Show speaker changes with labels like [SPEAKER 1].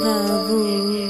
[SPEAKER 1] Babu.